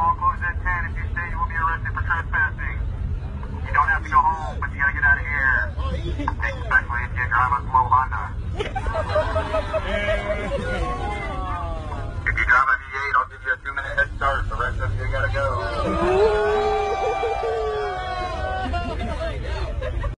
Mall closes at 10. If you stay, you will be arrested for trespassing. You don't have to go home, but you gotta get out of here. Especially if you drive a slow Honda. if you drive a V8, I'll give you a two-minute head start. The rest of you gotta go.